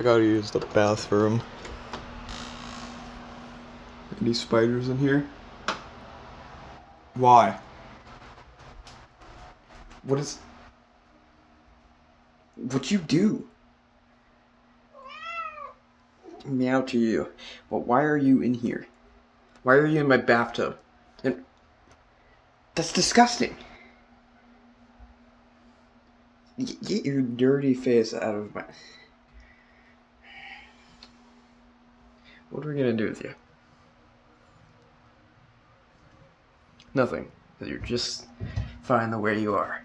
I gotta use the bathroom. Any spiders in here? Why? What is. What'd you do? Meow to you. Well, why are you in here? Why are you in my bathtub? And. That's disgusting! Get your dirty face out of my. What are we gonna do with you? Nothing. You're just fine the way you are.